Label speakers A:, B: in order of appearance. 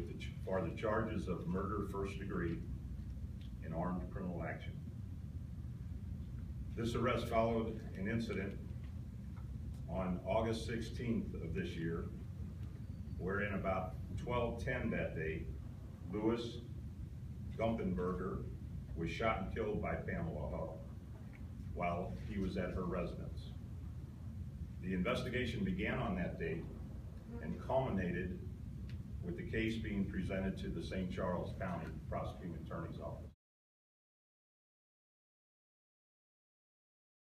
A: with the, for the charges of murder first degree and armed criminal action. This arrest followed an incident on August sixteenth of this year, wherein about twelve-ten that day, Louis Gumpenberger was shot and killed by Pamela Hupp while he was at her residence. The investigation began on that date and culminated with the case being presented to the St. Charles County Office.